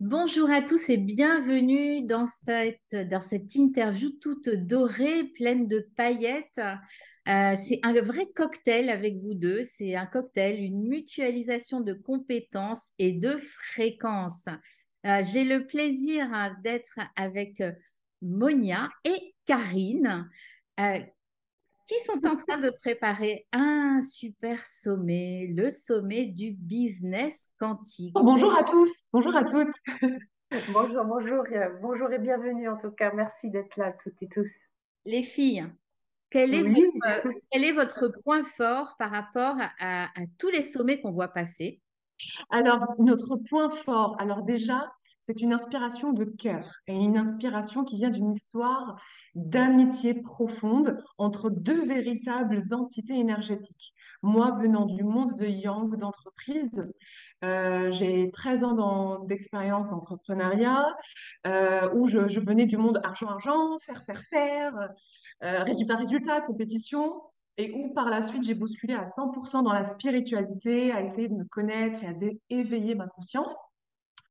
Bonjour à tous et bienvenue dans cette, dans cette interview toute dorée, pleine de paillettes. Euh, c'est un vrai cocktail avec vous deux. C'est un cocktail, une mutualisation de compétences et de fréquences. Euh, j'ai le plaisir hein, d'être avec euh, Monia et Karine qui sont en train de préparer un super sommet, le sommet du business quantique? Bonjour à tous, bonjour à toutes. Bonjour, bonjour, bonjour et bienvenue en tout cas. Merci d'être là toutes et tous. Les filles, quel est, votre, quel est votre point fort par rapport à, à tous les sommets qu'on voit passer? Alors, notre point fort, alors déjà, c'est une inspiration de cœur et une inspiration qui vient d'une histoire d'amitié profonde entre deux véritables entités énergétiques. Moi, venant du monde de Yang d'entreprise, euh, j'ai 13 ans d'expérience d'entrepreneuriat euh, où je, venais du monde argent-argent, faire, faire, faire, euh, résultat, résultat, compétition et où par la suite j'ai bousculé à 100% dans la spiritualité, à essayer de me connaître et à éveiller ma conscience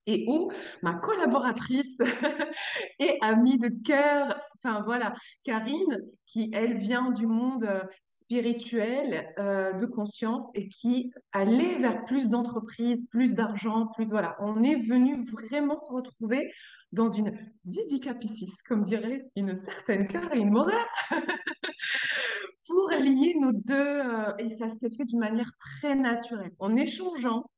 et où ma collaboratrice et amie de cœur, enfin voilà, Karine, qui elle vient du monde euh, spirituel, euh, de conscience et qui allait vers plus d'entreprises, plus d'argent, plus voilà. On est venu vraiment se retrouver dans une visica piscis, comme dirait une certaine Karine Morer, pour lier nos deux, euh, et ça s'est fait d'une manière très naturelle, en échangeant,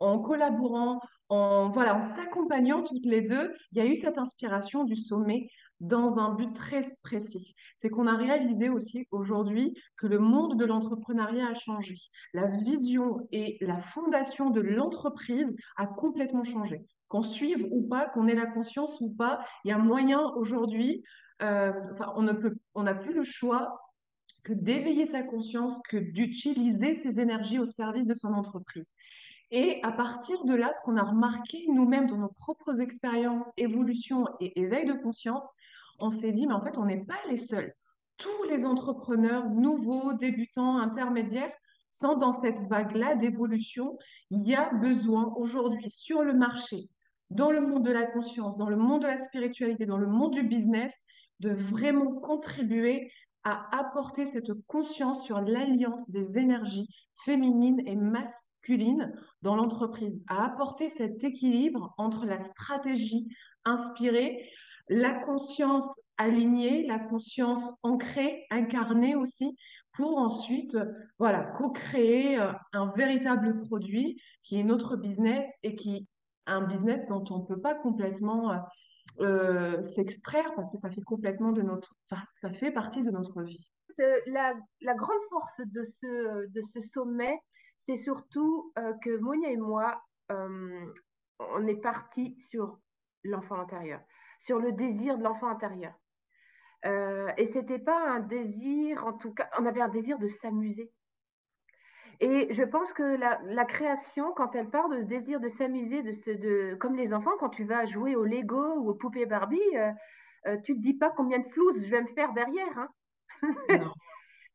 en collaborant, en, voilà, en s'accompagnant toutes les deux, il y a eu cette inspiration du sommet dans un but très précis. C'est qu'on a réalisé aussi aujourd'hui que le monde de l'entrepreneuriat a changé. La vision et la fondation de l'entreprise a complètement changé. Qu'on suive ou pas, qu'on ait la conscience ou pas, il y a moyen aujourd'hui, euh, enfin, on on n'a plus le choix que d'éveiller sa conscience, que d'utiliser ses énergies au service de son entreprise. Et à partir de là, ce qu'on a remarqué nous-mêmes dans nos propres expériences, évolution et éveil de conscience, on s'est dit, mais en fait, on n'est pas les seuls. Tous les entrepreneurs nouveaux, débutants, intermédiaires sont dans cette vague-là d'évolution. Il y a besoin aujourd'hui sur le marché, dans le monde de la conscience, dans le monde de la spiritualité, dans le monde du business, de vraiment contribuer à apporter cette conscience sur l'alliance des énergies féminines et masculines dans l'entreprise, à apporter cet équilibre entre la stratégie inspirée, la conscience alignée, la conscience ancrée, incarnée aussi, pour ensuite voilà, co-créer euh, un véritable produit qui est notre business et qui un business dont on ne peut pas complètement euh, euh, s'extraire parce que ça fait complètement de notre, ça fait partie de notre vie. La, la grande force de ce, de ce sommet, c'est surtout euh, que Monia et moi, euh, on est parti sur l'enfant intérieur, sur le désir de l'enfant intérieur. Euh, et c'était pas un désir, en tout cas, on avait un désir de s'amuser. Et je pense que la, création, quand elle part de ce désir de s'amuser, de, de, comme les enfants, quand tu vas jouer au Lego ou aux poupées Barbie, tu te dis pas combien de flouses je vais me faire derrière. Hein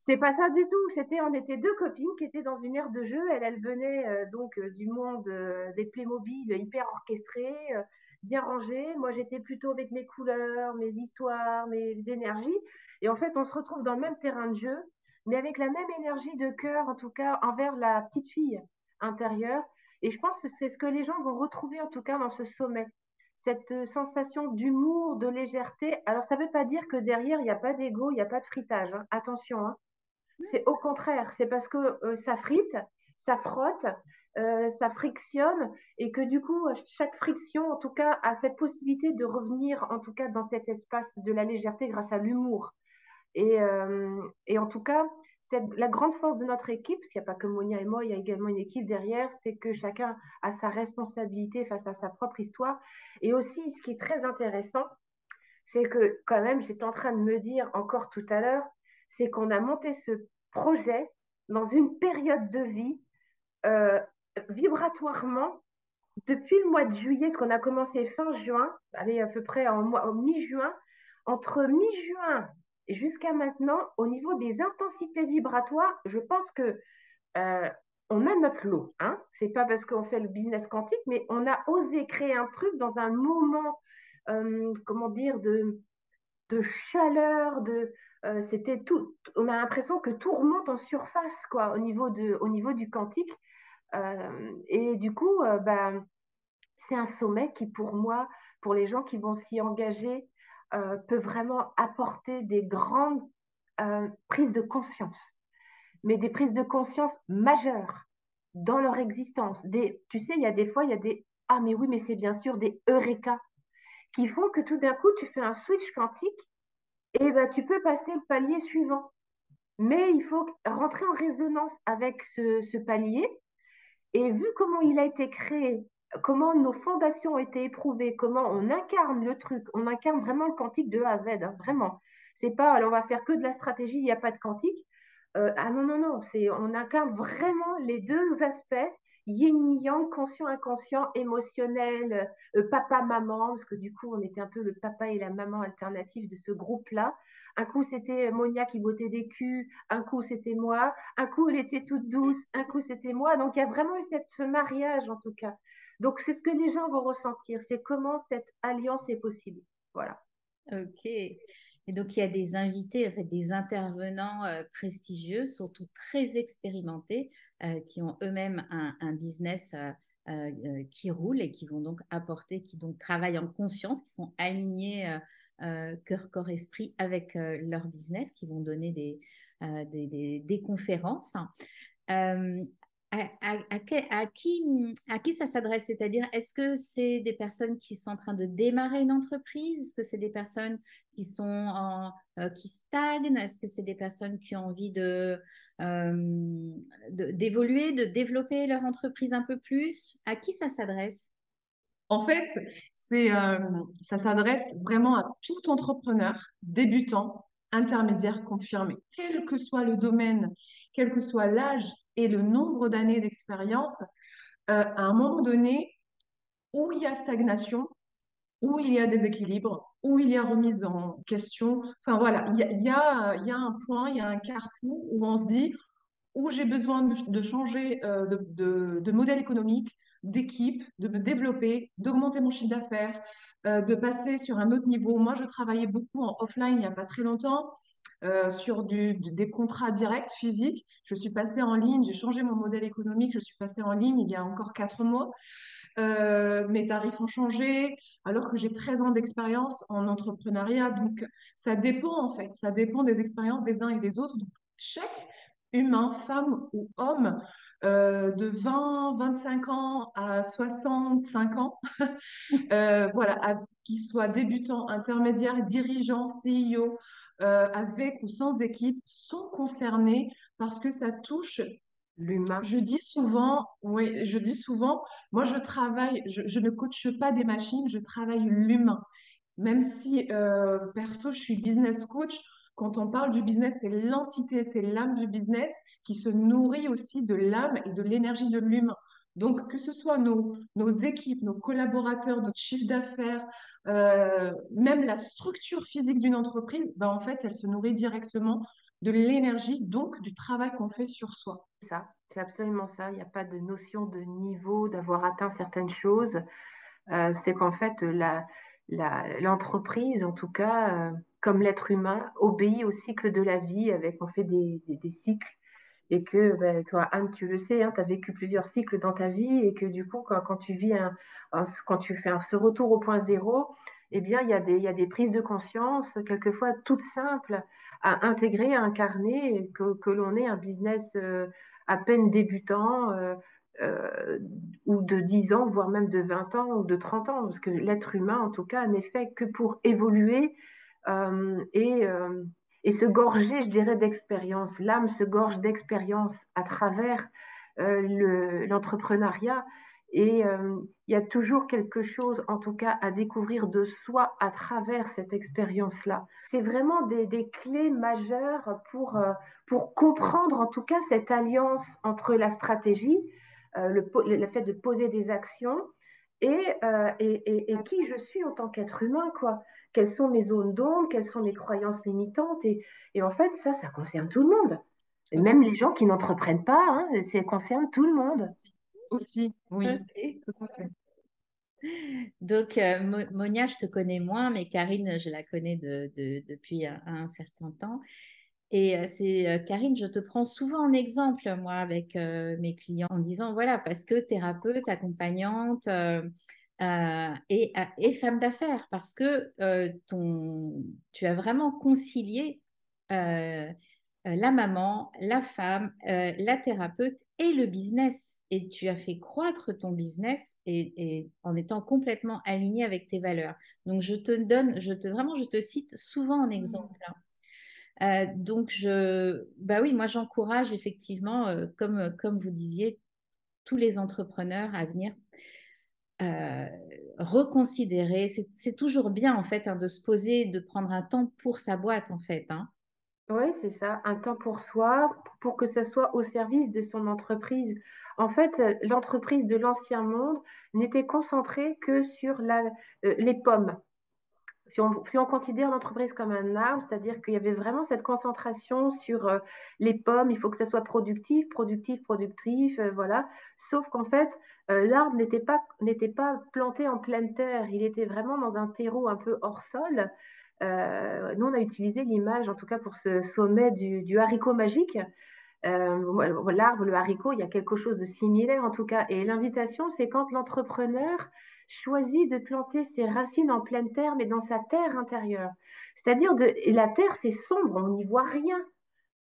C'est pas ça du tout. C'était, on était deux copines qui étaient dans une aire de jeu. Elle, elle venait euh, donc euh, du monde euh, des Playmobil hyper orchestrés, bien rangés. Moi, j'étais plutôt avec mes couleurs, mes histoires, mes énergies. Et en fait, on se retrouve dans le même terrain de jeu, mais avec la même énergie de cœur, en tout cas, envers la petite fille intérieure. Et je pense que c'est ce que les gens vont retrouver, en tout cas, dans ce sommet. Cette sensation d'humour, de légèreté. Alors, ça ne veut pas dire que derrière, il n'y a pas d'ego, il n'y a pas de fritage. Hein. Attention, hein. C'est au contraire, c'est parce que euh, ça frite, ça frotte, euh, ça frictionne et que du coup, chaque friction, en tout cas, a cette possibilité de revenir, en tout cas, dans cet espace de la légèreté grâce à l'humour. Et, euh, en tout cas, la grande force de notre équipe, parce qu'il n'y a pas que Monia et moi, il y a également une équipe derrière, c'est que chacun a sa responsabilité face à sa propre histoire. Et aussi, ce qui est très intéressant, c'est que quand même, j'étais en train de me dire encore tout à l'heure, c'est qu'on a monté ce projet dans une période de vie euh, vibratoirement depuis le mois de juillet, ce qu'on a commencé fin juin, allez à peu près en, mi-juin, entre mi-juin jusqu'à maintenant, au niveau des intensités vibratoires, je pense que euh, on a notre lot. Hein. Ce n'est pas parce qu'on fait le business quantique, mais on a osé créer un truc dans un moment, euh, comment dire, de, de chaleur, de, euh, c'était tout, on a l'impression que tout remonte en surface, quoi, au niveau, de, au niveau du quantique. Euh, et du coup, bah, c'est un sommet qui, pour moi, pour les gens qui vont s'y engager, peut vraiment apporter des grandes prises de conscience mais des prises de conscience majeures dans leur existence. Des, tu sais, il y a des fois, il y a des Ah, mais oui, mais c'est bien sûr des Eureka qui font que tout d'un coup, tu fais un switch quantique et ben, tu peux passer le palier suivant. Mais il faut rentrer en résonance avec ce, palier. Et vu comment il a été créé, comment nos fondations ont été éprouvées, comment on incarne le truc, on incarne vraiment le quantique de A à Z, hein, vraiment. C'est pas, on va faire que de la stratégie, il n'y a pas de quantique. Euh, ah non, non, non, on incarne vraiment les deux aspects, yin-yang, conscient-inconscient, émotionnel, euh, papa-maman, parce que du coup, on était un peu le papa et la maman alternatif de ce groupe-là. Un coup, c'était Monia qui bottait des culs, un coup, c'était moi, un coup, elle était toute douce, un coup, c'était moi. Donc, il y a vraiment eu cette, ce mariage, en tout cas. Donc, c'est ce que les gens vont ressentir, c'est comment cette alliance est possible. Voilà. Ok. Et donc, il y a des invités, en fait, des intervenants euh, prestigieux, surtout très expérimentés, euh, qui ont eux-mêmes un, business euh, qui roule et qui vont donc apporter, qui donc travaillent en conscience, qui sont alignés cœur, corps, esprit avec leur business, qui vont donner des, des, des conférences à, qui, ça s'adresse? C'est-à-dire, est-ce que c'est des personnes qui sont en train de démarrer une entreprise? Est-ce que c'est des personnes qui sont euh, qui stagnent? Est-ce que c'est des personnes qui ont envie de, euh, d'évoluer, de, développer leur entreprise un peu plus? À qui ça s'adresse? En fait, euh, ça s'adresse vraiment à tout entrepreneur débutant, intermédiaire, confirmé, quel que soit le domaine, quel que soit l'âge et le nombre d'années d'expérience, euh, à un moment donné, où il y a stagnation, où il y a déséquilibre, où il y a remise en question. Enfin voilà, il y a, y y a un point, il y a un carrefour où on se dit, où j'ai besoin de, changer euh, de, modèle économique, d'équipe, de me développer, d'augmenter mon chiffre d'affaires, euh, de passer sur un autre niveau. Moi, je travaillais beaucoup en offline il n'y a pas très longtemps. Euh, sur du, des contrats directs physiques. Je suis passée en ligne, j'ai changé mon modèle économique, je suis passée en ligne il y a encore quatre mois. Euh, mes tarifs ont changé, alors que j'ai 13 ans d'expérience en entrepreneuriat. Donc, ça dépend en fait, ça dépend des expériences des uns et des autres. Donc, chaque humain, femme ou homme, euh, de 20, 25 ans à 65 ans, voilà, qui soit débutant, intermédiaire, dirigeant, CEO, euh, avec ou sans équipe, sont concernés parce que ça touche l'humain. Je dis souvent, oui, je dis souvent, moi je travaille, je, ne coache pas des machines, je travaille l'humain. Même si euh, perso, je suis business coach, quand on parle du business, c'est l'entité, c'est l'âme du business qui se nourrit aussi de l'âme et de l'énergie de l'humain. Donc, que ce soit nos, nos équipes, nos collaborateurs, notre chiffre d'affaires, euh, même la structure physique d'une entreprise, ben, en fait, elle se nourrit directement de l'énergie, donc du travail qu'on fait sur soi. Ça, c'est absolument ça. Il n'y a pas de notion de niveau, d'avoir atteint certaines choses. Euh, c'est qu'en fait, l'entreprise, en tout cas, euh, comme l'être humain, obéit au cycle de la vie avec, on fait des cycles et que ben, toi, Anne, tu le sais, hein, tu as vécu plusieurs cycles dans ta vie et que du coup, quand, tu fais ce retour au point zéro, eh bien, il y, a des, prises de conscience, quelquefois toutes simples, à intégrer, à incarner, que, que l'on ait un business euh, à peine débutant euh, euh, ou de 10 ans, voire même de 20 ans ou de 30 ans, parce que l'être humain, en tout cas, n'est fait que pour évoluer et et se gorger, je dirais, d'expérience. L'âme se gorge d'expérience à travers euh, l'entrepreneuriat. et euh, il y a toujours quelque chose, en tout cas, à découvrir de soi à travers cette expérience-là. C'est vraiment des, clés majeures pour, euh, pour comprendre, en tout cas, cette alliance entre la stratégie, le, fait de poser des actions et, et, et, qui je suis en tant qu'être humain, quoi quelles sont mes zones d'ombre, quelles sont mes croyances limitantes. Et, en fait, ça, ça concerne tout le monde. Et même les gens qui n'entreprennent pas, hein, ça concerne tout le monde. Aussi, oui. Donc, euh, Monia, je te connais moins, mais Karine, je la connais depuis un, certain temps. Et c'est Karine, je te prends souvent en exemple, moi, avec mes clients, en disant, voilà, parce que thérapeute, accompagnante et, et, femme d'affaires, parce que ton, tu as vraiment concilié la maman, la femme, la thérapeute et le business et tu as fait croître ton business et, en étant complètement aligné avec tes valeurs. Donc je te donne, je te vraiment, je te cite souvent en exemple. Euh, donc je, bah oui, moi j'encourage effectivement, euh, comme comme vous disiez, tous les entrepreneurs à venir euh, reconsidérer. C'est toujours bien en fait hein, de se poser, de prendre un temps pour sa boîte en fait. Hein. Oui, c'est ça, un temps pour soi, pour que ça soit au service de son entreprise. En fait, l'entreprise de l'ancien monde n'était concentrée que sur la, les pommes. Si on, si on considère l'entreprise comme un arbre, c'est-à-dire qu'il y avait vraiment cette concentration sur euh, les pommes, il faut que ça soit productif, productif, productif, voilà. Sauf qu'en fait, l'arbre n'était pas, n'était pas planté en pleine terre, il était vraiment dans un terreau un peu hors sol. nous, on a utilisé l'image, en tout cas pour ce sommet du, haricot magique, euh, l'arbre, le haricot, il y a quelque chose de similaire en tout cas. Et l'invitation, c'est quand l'entrepreneur choisit de planter ses racines en pleine terre, mais dans sa terre intérieure. C'est-à-dire, de, la terre, c'est sombre, on n'y voit rien.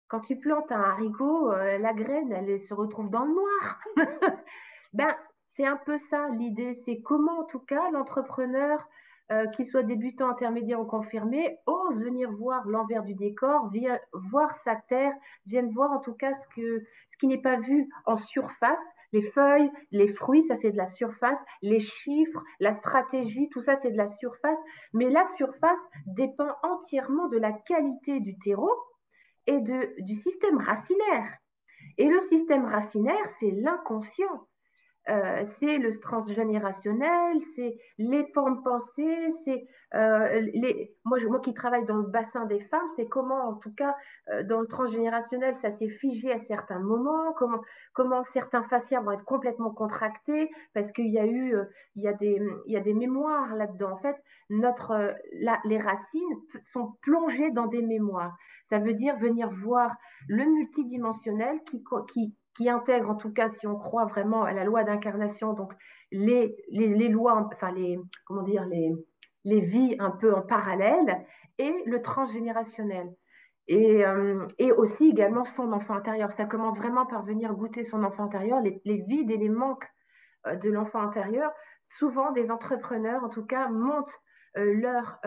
Quand tu plantes un haricot, euh, la graine, elle se retrouve dans le noir. ben, c'est un peu ça l'idée, c'est comment en tout cas l'entrepreneur euh, qu'il soit débutant, intermédiaire ou confirmé, ose venir voir l'envers du décor, voir sa terre, viennent voir en tout cas ce, ce qui n'est pas vu en surface. Les feuilles, les fruits, ça c'est de la surface. Les chiffres, la stratégie, tout ça c'est de la surface. Mais la surface dépend entièrement de la qualité du terreau et de, du système racinaire. Et le système racinaire, c'est l'inconscient. Euh, c'est le transgénérationnel, c'est les formes pensées, c'est euh, les. Moi, qui travaille dans le bassin des femmes, c'est comment, en tout cas, euh, dans le transgénérationnel, ça s'est figé à certains moments, comment, comment certains fascias vont être complètement contractés, parce qu'il y a eu, il y a des, il y a des mémoires là-dedans. En fait, notre, les racines sont plongées dans des mémoires. Ça veut dire venir voir le multidimensionnel qui, qui qui intègre, en tout cas, si on croit vraiment à la loi d'incarnation, donc les, les, lois, enfin les, comment dire, les, les vies un peu en parallèle, et le transgénérationnel. Et, euh, et, aussi également son enfant intérieur. Ça commence vraiment par venir goûter son enfant intérieur, les, les vides et les manques euh, de l'enfant intérieur. Souvent, des entrepreneurs, en tout cas, montent euh, leur,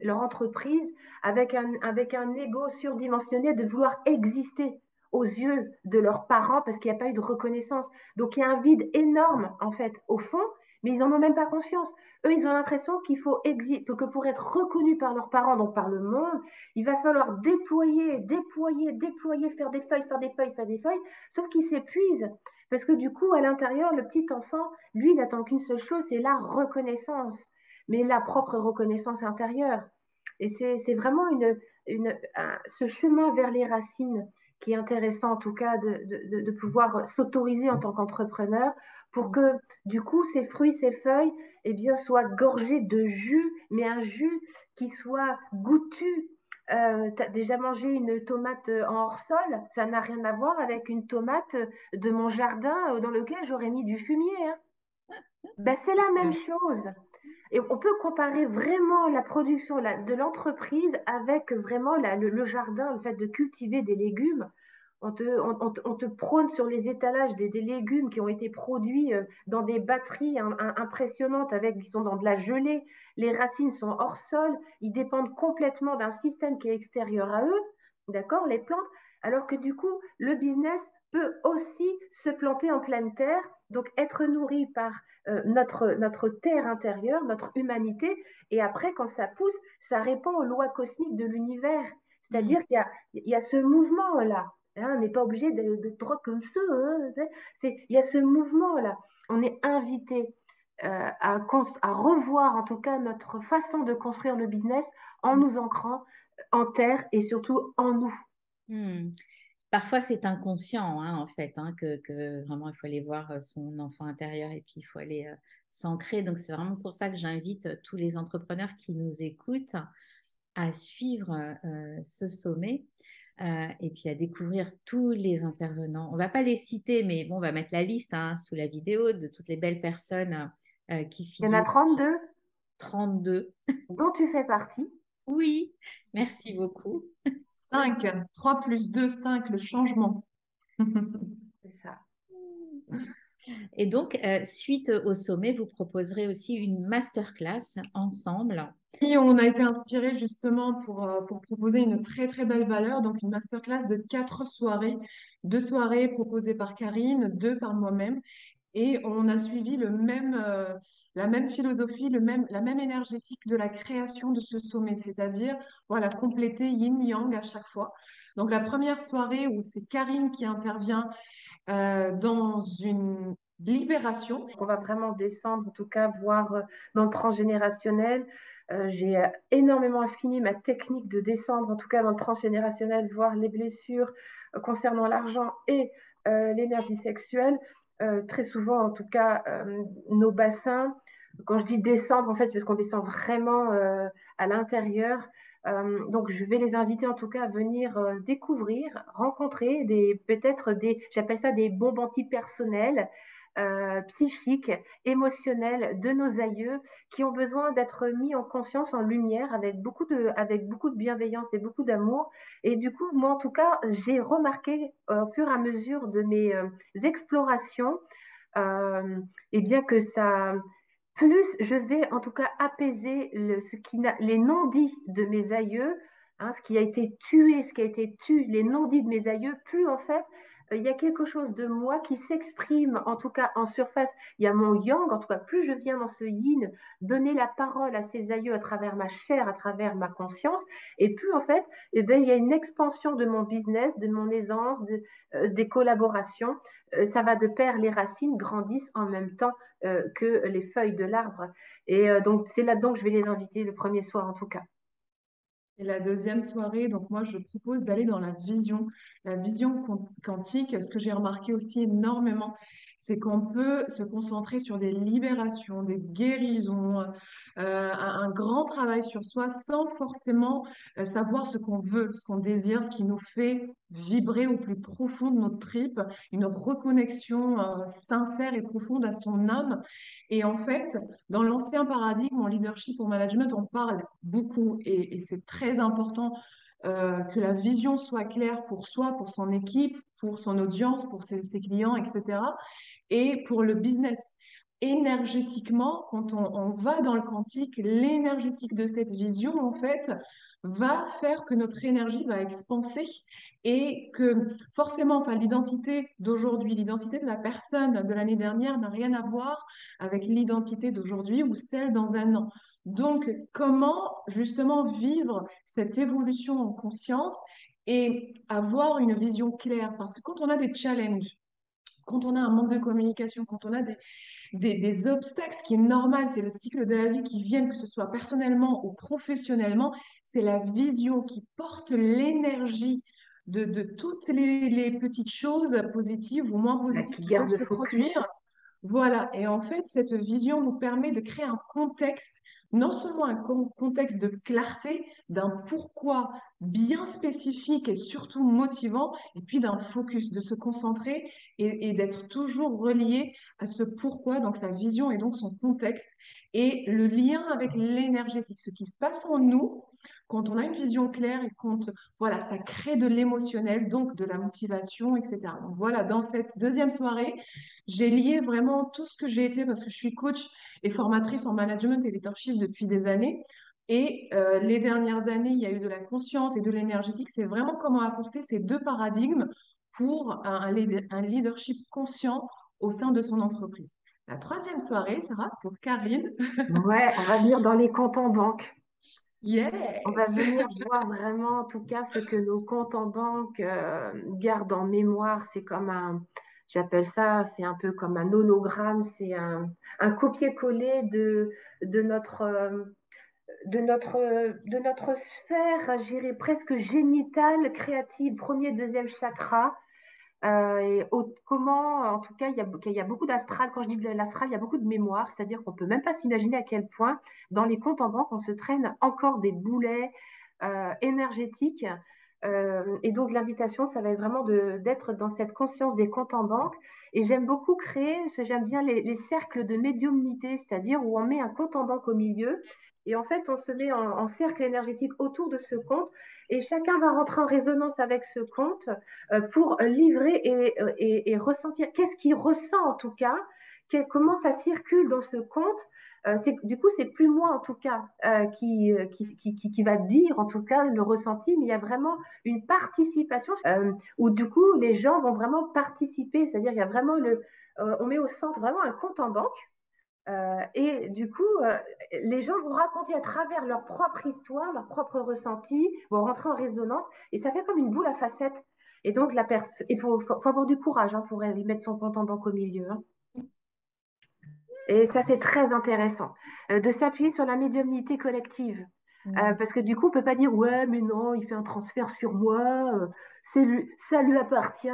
leur entreprise avec un, avec un ego surdimensionné de vouloir exister aux yeux de leurs parents parce qu'il n'y a pas eu de reconnaissance. Donc il y a un vide énorme en fait au fond, mais ils n'en ont même pas conscience. Eux, ils ont l'impression qu'il faut que pour être reconnus par leurs parents, donc par le monde, il va falloir déployer, déployer, déployer, faire des feuilles, faire des feuilles, faire des feuilles, sauf qu'ils s'épuisent. Parce que du coup, à l'intérieur, le petit enfant, lui, n'attend qu'une seule chose, c'est la reconnaissance, mais la propre reconnaissance intérieure. Et c'est vraiment une, ce chemin vers les racines qui est intéressant en tout cas de, de, pouvoir s'autoriser en tant qu'entrepreneur pour mm. que du coup ces fruits, ces feuilles, eh bien, soient gorgés de jus, mais un jus qui soit goûtu. Euh, tu as déjà mangé une tomate en hors-sol, ça n'a rien à voir avec une tomate de mon jardin dans lequel j'aurais mis du fumier. Hein. Ben, c'est la même chose. Et on peut comparer vraiment la production de l'entreprise avec vraiment le, jardin, le fait de cultiver des légumes. On te, prône sur les étalages des, légumes qui ont été produits euh, dans des batteries impressionnantes avec qui sont dans de la gelée. Les racines sont hors sol. Ils dépendent complètement d'un système qui est extérieur à eux. D'accord Les plantes. Alors que du coup, le business peut aussi se planter en pleine terre, donc être nourri par euh, notre, notre terre intérieure, notre humanité, et après, quand ça pousse, ça répond aux lois cosmiques de l'univers. C'est-à-dire mm. qu'il y, y a, ce mouvement-là. Hein, on n'est pas obligé de, de comme ça. Hein, il y a ce mouvement-là. On est invité euh, à, à, revoir en tout cas notre façon de construire le business en mm. nous ancrant en terre et surtout en nous. Mm. Parfois c'est inconscient hein, en fait, hein, que, vraiment il faut aller voir son enfant intérieur et puis il faut aller s'ancrer. Donc c'est vraiment pour ça que j'invite tous les entrepreneurs qui nous écoutent à suivre ce sommet. et puis à découvrir tous les intervenants. On ne va pas les citer, mais bon, on va mettre la liste hein, sous la vidéo de toutes les belles personnes qui figurent. Il y en a 32 32. Dont tu fais partie Oui, merci beaucoup. 5, 3 plus 2, 5, le changement. C'est ça. Et donc, euh, suite au sommet, vous proposerez aussi une masterclass ensemble. Et on a été inspiré justement pour, euh, pour proposer une très très belle valeur, donc une masterclass de quatre soirées, deux soirées proposées par Karine, deux par moi-même, et on a suivi le même, euh, la même philosophie, le même, la même énergétique de la création de ce sommet, c'est-à-dire voilà, compléter yin-yang à chaque fois. Donc la première soirée où c'est Karine qui intervient euh, dans une libération. On va vraiment descendre, en tout cas, voir euh, dans le transgénérationnel. J'ai énormément affiné ma technique de descendre, en tout cas dans le transgénérationnel, voir les blessures concernant l'argent et l'énergie sexuelle. Euh, très souvent, en tout cas, euh, nos bassins, quand je dis descendre, en fait, c'est parce qu'on descend vraiment euh, à l'intérieur. donc, je vais les inviter en tout cas à venir découvrir, rencontrer peut-être des, j'appelle ça des bombes antipersonnelles euh, psychiques, émotionnels de nos aïeux qui ont besoin d'être mis en conscience, en lumière, avec beaucoup de, avec beaucoup de bienveillance et beaucoup d'amour. Et du coup, moi, en tout cas, j'ai remarqué au fur et à mesure de mes euh, explorations, euh, et bien que ça, plus je vais en tout cas apaiser ce qui les non-dits de mes aïeux, hein, ce qui a été tué, ce qui a été tué, les non-dits de mes aïeux, plus en fait il y a quelque chose de moi qui s'exprime, en tout cas en surface. Il y a mon yang, en tout cas, plus je viens dans ce yin, donner la parole à ces aïeux à travers ma chair, à travers ma conscience, et plus en fait, eh bien, il y a une expansion de mon business, de mon aisance, euh, des collaborations. Euh, ça va de pair, les racines grandissent en même temps euh, que les feuilles de l'arbre. Et donc, c'est là-dedans que je vais les inviter le premier soir, en tout cas. Et la deuxième soirée, donc moi, je propose d'aller dans la vision, la vision quantique. Ce que j'ai remarqué aussi énormément, c'est qu'on peut se concentrer sur des libérations, des guérisons, euh, un, grand travail sur soi sans forcément euh, savoir ce qu'on veut, ce qu'on désire, ce qui nous fait vibrer au plus profond de notre tripe, une reconnexion euh, sincère et profonde à son âme. Et en fait, dans l'ancien paradigme en leadership, en management, on parle beaucoup et, c'est très important que la vision soit claire pour soi, pour son équipe, pour son audience, pour ses, ses clients, etc et pour le business. Énergétiquement, quand on, va dans le quantique, l'énergétique de cette vision, en fait, va faire que notre énergie va expanser et que forcément, enfin, l'identité d'aujourd'hui, l'identité de la personne de l'année dernière n'a rien à voir avec l'identité d'aujourd'hui ou celle dans un an. Donc, comment justement vivre cette évolution en conscience et avoir une vision claire? Parce que quand on a des challenges, quand on a un manque de communication, quand on a des, des, obstacles, ce qui est normal, c'est le cycle de la vie qui viennent, que ce soit personnellement ou professionnellement, c'est la vision qui porte l'énergie de, de, toutes les, petites choses positives ou moins positives qui, peuvent se produire. Voilà, et en fait, cette vision nous permet de créer un contexte non seulement un contexte de clarté, d'un pourquoi bien spécifique et surtout motivant, et puis d'un focus, de se concentrer et, d'être toujours relié à ce pourquoi, donc sa vision et donc son contexte, et le lien avec l'énergétique, ce qui se passe en nous quand on a une vision claire et quand voilà, ça crée de l'émotionnel, donc de la motivation, etc. Donc voilà, dans cette deuxième soirée, j'ai lié vraiment tout ce que j'ai été parce que je suis coach et formatrice en management et leadership depuis des années. Et euh, les dernières années, il y a eu de la conscience et de l'énergétique. C'est vraiment comment apporter ces deux paradigmes pour un, leadership conscient au sein de son entreprise. La troisième soirée sera pour Karine. Ouais, on va venir dans les comptes en banque. On va venir voir vraiment, en tout cas, ce que nos comptes en banque euh, gardent en mémoire. C'est comme un, J'appelle ça, c'est un peu comme un hologramme, c'est un, copier-coller de, notre, de, notre, de sphère, presque génitale, créative, premier, deuxième chakra. Euh, et comment, en tout cas, il y a, beaucoup d'astral. Quand je dis de l'astral, il y a beaucoup de mémoire, c'est-à-dire qu'on ne peut même pas s'imaginer à quel point, dans les comptes en banque, on se traîne encore des boulets euh, énergétiques. Euh, et donc, l'invitation, ça va être vraiment d'être dans cette conscience des comptes en banque. Et j'aime beaucoup créer, j'aime bien les, les, cercles de médiumnité, c'est-à-dire où on met un compte en banque au milieu et en fait, on se met en, cercle énergétique autour de ce compte et chacun va rentrer en résonance avec ce compte euh, pour livrer et, ressentir qu'est-ce qu'il ressent en tout cas, comment ça circule dans ce compte. Euh, du coup, c'est plus moi en tout cas euh, qui, qui, va dire en tout cas le ressenti, mais il y a vraiment une participation où du coup les gens vont vraiment participer, c'est-à-dire il y a vraiment le, on met au centre vraiment un compte en banque euh, et du coup, euh, les gens vont raconter à travers leur propre histoire, leur propre ressenti, vont rentrer en résonance, et ça fait comme une boule à facettes. Et donc, la il faut, avoir du courage hein, pour aller mettre son compte en banque au milieu. Hein. Et ça, c'est très intéressant, euh, de s'appuyer sur la médiumnité collective. Mmh. parce que du coup, on ne peut pas dire ouais, mais non, il fait un transfert sur moi, lui, ça lui appartient.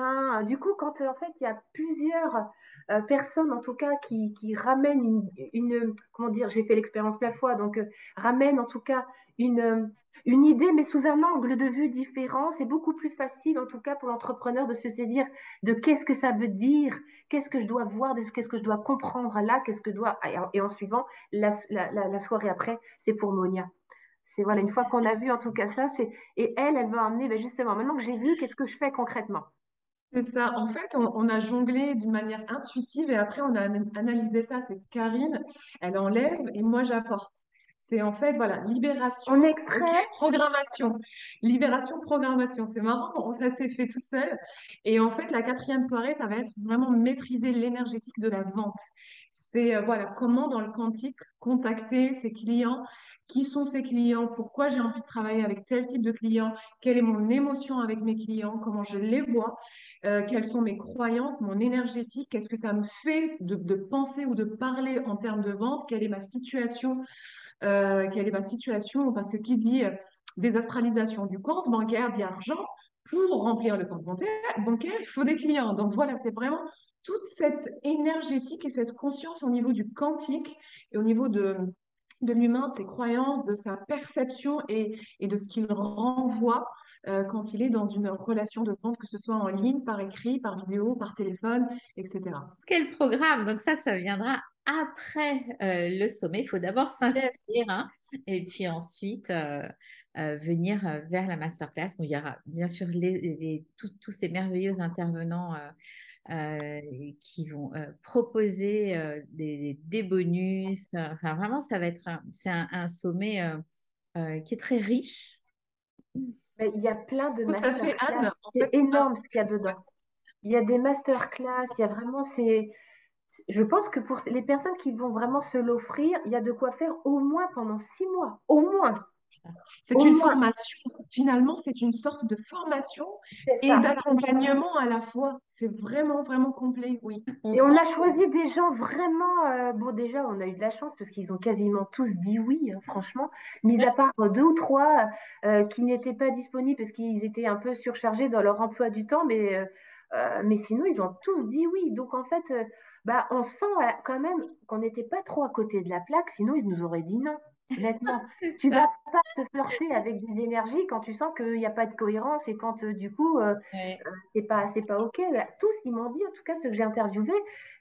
Du coup, quand en fait il y a plusieurs euh, personne en tout cas qui, qui ramène une, une, comment dire, j'ai fait l'expérience plein fois, donc euh, ramène en tout cas une, euh, une idée, mais sous un angle de vue différent. C'est beaucoup plus facile, en tout cas pour l'entrepreneur, de se saisir de qu'est-ce que ça veut dire, qu'est-ce que je dois voir, qu'est-ce que je dois comprendre là, qu'est-ce que je dois. Et en suivant, la, la, la soirée après, c'est pour Monia. C'est voilà, une fois qu'on a vu en tout cas ça, c'est et elle, elle va emmener, ben justement, maintenant que j'ai vu, qu'est-ce que je fais concrètement? C'est ça. En fait, on, a jonglé d'une manière intuitive et après, on a analysé ça. C'est Karine, elle enlève et moi, j'apporte. C'est en fait, voilà, libération, On extrait. programmation. Libération, programmation. C'est marrant, ça s'est fait tout seul. Et en fait, la quatrième soirée, ça va être vraiment maîtriser l'énergétique de la vente. C'est, euh, voilà, comment dans le quantique contacter ses clients qui sont ces clients, pourquoi j'ai envie de travailler avec tel type de client, quelle est mon émotion avec mes clients, comment je les vois, euh, quelles sont mes croyances, mon énergétique, qu'est-ce que ça me fait de, penser ou de parler en termes de vente, quelle est ma situation, euh, quelle est ma situation, parce que qui dit désastralisation du compte bancaire dit argent, pour remplir le compte bancaire, il faut des clients. Donc voilà, c'est vraiment toute cette énergétique et cette conscience au niveau du quantique et au niveau de, de l'humain, de ses croyances, de sa perception et, de ce qu'il renvoie euh, quand il est dans une relation de vente, que ce soit en ligne, par écrit, par vidéo, par téléphone, etc. Quel programme Donc ça, ça viendra après euh, le sommet. Il faut d'abord s'inscrire hein, et puis ensuite euh, venir vers la masterclass. il y aura bien sûr tous, ces merveilleux intervenants euh, qui vont euh, proposer euh, des, bonus. Enfin, vraiment, ça va être c'est un, sommet qui est très riche. il y a plein de masterclass. C'est énorme ce qu'il y a dedans. Il y a des masterclass, il y a vraiment c'est je pense que pour les personnes qui vont vraiment se l'offrir, il y a de quoi faire au moins pendant six mois, au moins. C'est une formation, finalement, c'est une sorte de formation et d'accompagnement à la fois. C'est vraiment, vraiment complet, oui. et on a choisi des gens vraiment, euh, bon déjà, on a eu de la chance parce qu'ils ont quasiment tous dit oui, hein, franchement, mis à part deux ou trois euh, qui n'étaient pas disponibles parce qu'ils étaient un peu surchargés dans leur emploi du temps, mais, euh, mais sinon, ils ont tous dit oui. Donc, en fait, bah, on sent quand même qu'on n'était pas trop à côté de la plaque, sinon ils nous auraient dit non. Honnêtement, tu vas pas te flirter avec des énergies quand tu sens qu'il n'y a pas de cohérence et quand euh, du coup euh, euh, c'est pas c'est pas ok. Tous ils m'ont dit, en tout cas ceux que j'ai interviewés,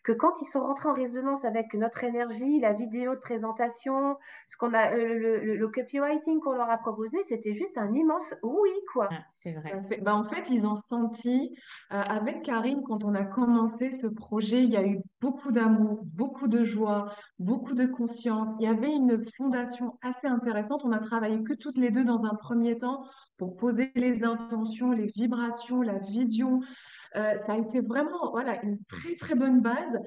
que quand ils sont rentrés en résonance avec notre énergie, la vidéo de présentation, ce qu'on a, euh, le, copywriting qu'on leur a proposé, c'était juste un immense oui, quoi. Ah, c'est vrai. Bah, en fait, ils ont senti, avec Karine, quand on a commencé ce projet, il y a eu beaucoup d'amour, beaucoup de joie, beaucoup de conscience. Il y avait une fondation assez intéressante. On a travaillé que toutes les deux dans un premier temps pour poser les intentions, les vibrations, la vision, euh, ça a été vraiment voilà, une très très bonne base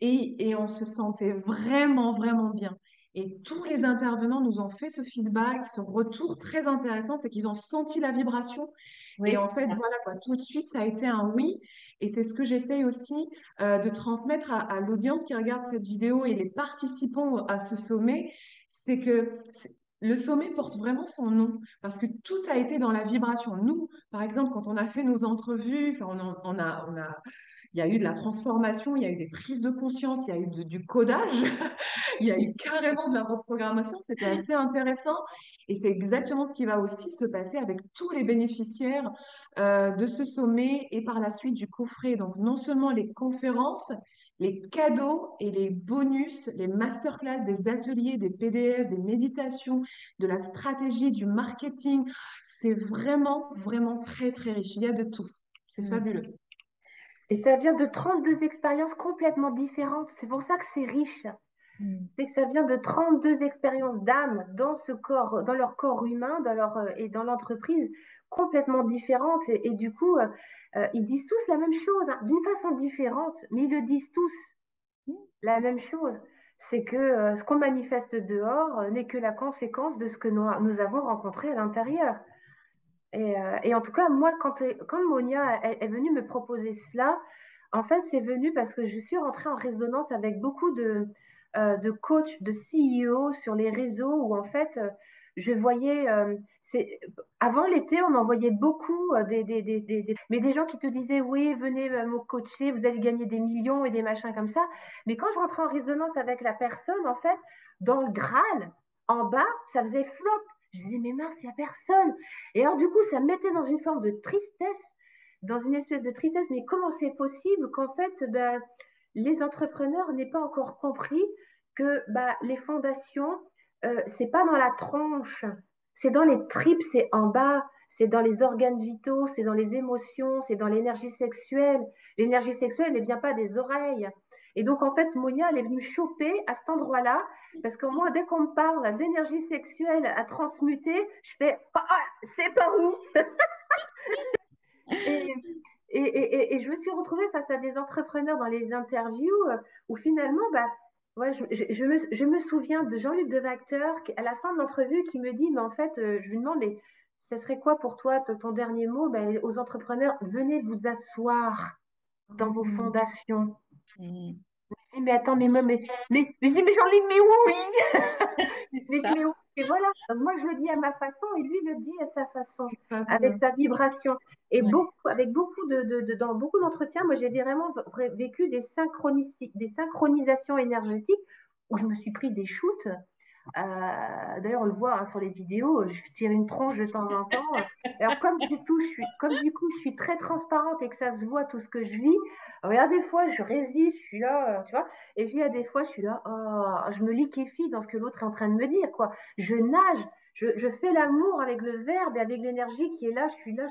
et, et, on se sentait vraiment vraiment bien. Et tous les intervenants nous ont fait ce feedback, ce retour très intéressant, c'est qu'ils ont senti la vibration. et en fait, voilà, quoi, tout de suite, ça a été un oui. Et c'est ce que j'essaye aussi euh, de transmettre à, à l'audience qui regarde cette vidéo et les participants à ce sommet, c'est que le sommet porte vraiment son nom parce que tout a été dans la vibration. Nous, par exemple, quand on a fait nos entrevues, on, a, on a, il y a eu de la transformation, il y a eu des prises de conscience, il y a eu du codage, il y a eu carrément de la reprogrammation. C'était assez intéressant. Et c'est exactement ce qui va aussi se passer avec tous les bénéficiaires euh, de ce sommet et par la suite du coffret. Donc, non seulement les conférences, les cadeaux et les bonus, les masterclass, des ateliers, des PDF, des méditations, de la stratégie, du marketing. C'est vraiment, vraiment très, très riche. Il y a de tout. C'est mm. fabuleux. Et ça vient de 32 expériences complètement différentes. C'est pour ça que c'est riche. Mm. C'est que ça vient de 32 expériences d'âme dans ce corps, dans leur corps humain dans leur, euh, et dans l'entreprise complètement différentes. Et, du coup, euh, euh, ils disent tous la même chose, hein, d'une façon différente, mais ils le disent tous la même chose. C'est que ce qu'on manifeste dehors n'est que la conséquence de ce que nous, avons rencontré à l'intérieur. Et, en tout cas, moi, quand, quand Monia est, venue me proposer cela, en fait, c'est venu parce que je suis rentrée en résonance avec beaucoup de, euh, de coach, de CEO sur les réseaux où en fait, euh, je voyais, euh, avant l'été, on envoyait beaucoup, des, des, mais des gens qui te disaient, oui, venez me coacher, vous allez gagner des millions et des machins comme ça. Mais quand je rentrais en résonance avec la personne, en fait, dans le Graal, en bas, ça faisait flop. Je disais, mais mince, il n'y a personne. Et alors, du coup, ça me mettait dans une forme de tristesse, dans une espèce de tristesse. Mais comment c'est possible qu'en fait, ben, les entrepreneurs n'aient pas encore compris que bah, les fondations, euh, c'est pas dans la tronche, c'est dans les tripes, c'est en bas, c'est dans les organes vitaux, c'est dans les émotions, c'est dans l'énergie sexuelle. L'énergie sexuelle ne vient pas des oreilles. Et donc, en fait, Monia, elle est venue choper à cet endroit-là, parce que moi, dès qu'on me parle d'énergie sexuelle à transmuter, je fais ah, c'est par où? Et, et, et, je me suis retrouvée face à des entrepreneurs dans les interviews où finalement, bah, Ouais, je, je, me, je, me, souviens de Jean-Luc Devacteur, à la fin de l'entrevue, qui me dit, mais en fait, euh, je lui demande, mais ce serait quoi pour toi ton dernier mot? Ben, Aux entrepreneurs, venez vous asseoir dans vos mmh. fondations. Mmh. Mais attends, mais, mais, mais, mais, mais, mais Jean-Luc, mais oui mais, et voilà, moi je le dis à ma façon et lui le dit à sa façon, avec sa vibration. Et beaucoup, avec beaucoup de, de, dans beaucoup d'entretiens, moi j'ai vraiment vécu des, des synchronisations énergétiques où je me suis pris des shoots d'ailleurs, on le voit hein, sur les vidéos, je tire une tronche de temps en temps. Alors, comme du, comme du coup, je suis très transparente et que ça se voit tout ce que je vis, il y a des fois, je résiste, je suis là, tu vois. Et puis, il y a des fois, je suis là, oh, je me liquéfie dans ce que l'autre est en train de me dire, quoi. Je nage, je, fais l'amour avec le verbe et avec l'énergie qui est là, je suis là,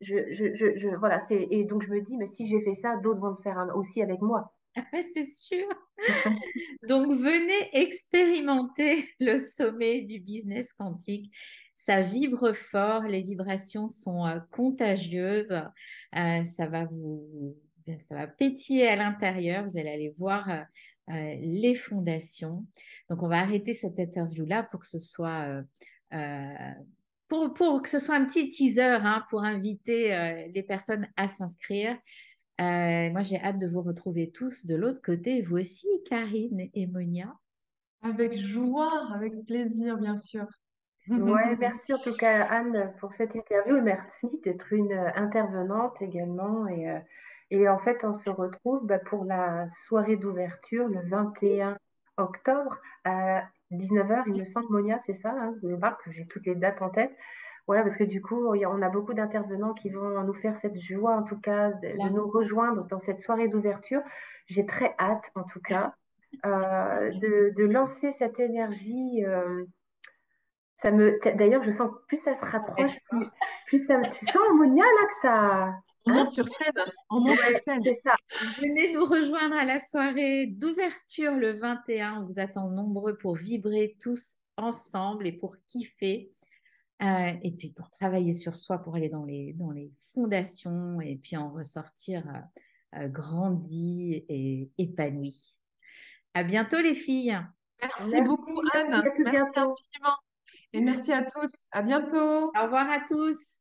je, voilà, et donc je me dis, mais si j'ai fait ça, d'autres vont le faire aussi avec moi. c'est sûr. Donc, venez expérimenter le sommet du business quantique. Ça vibre fort, les vibrations sont euh, contagieuses. Euh, ça va vous, ça va pétiller à l'intérieur. Vous allez aller voir euh, les fondations. Donc, on va arrêter cette interview-là pour que ce soit pour, pour, que ce soit un petit teaser hein, pour inviter les personnes à s'inscrire. Euh, moi, j'ai hâte de vous retrouver tous de l'autre côté, vous aussi, Karine et Monia. Avec joie, avec plaisir, bien sûr. Ouais, merci en tout cas, Anne, pour cette interview et merci d'être une euh, intervenante également. Et, euh, et en fait, on se retrouve bah, pour la soirée d'ouverture le 21 octobre à 19h, il me semble, Monia, c'est ça, hein, que j'ai toutes les dates en tête. Voilà, parce que du coup, on a beaucoup d'intervenants qui vont nous faire cette joie, en tout cas, de, nous rejoindre dans cette soirée d'ouverture. J'ai très hâte, en tout cas, euh, de, lancer cette énergie. Euh, ça me, d'ailleurs, je sens que plus ça se rapproche, plus, ça me, tu sens, Monia, là, que ça. On monte sur scène. On monte sur scène. C'est ça. Venez nous rejoindre à la soirée d'ouverture le 21. On vous attend nombreux pour vibrer tous ensemble et pour kiffer. Euh, et puis pour travailler sur soi, pour aller dans les, dans les fondations et puis en ressortir euh, euh, grandi et épanoui. À bientôt les filles. Merci, beaucoup Anne. Merci, merci infiniment. Et merci à tous. À bientôt. Au revoir à tous.